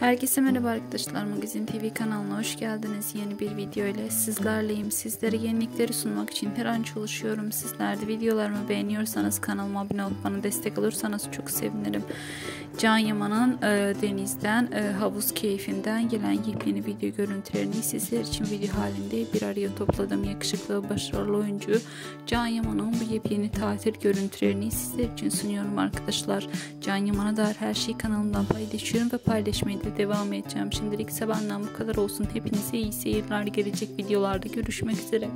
Herkese merhaba arkadaşlar Magazin TV kanalına hoş geldiniz. Yeni bir video ile sizlerleyim. Sizlere yenilikleri sunmak için her an çalışıyorum. Sizler de videolarımı beğeniyorsanız kanalıma abone olup bana destek olursanız çok sevinirim. Can Yaman'ın e, denizden e, havuz keyfinden gelen yepyeni video görüntülerini sizler için video halinde bir araya topladım. Yakışıklı başarılı oyuncu Can Yaman'ın bu yepyeni tatil görüntülerini sizler için sunuyorum arkadaşlar. Can Yaman'a dair her şeyi kanalımdan paylaşıyorum ve paylaşmayı da devam edeceğim. Şimdilik ise benden bu kadar olsun. Hepinize iyi seyirler. Gelecek videolarda görüşmek üzere.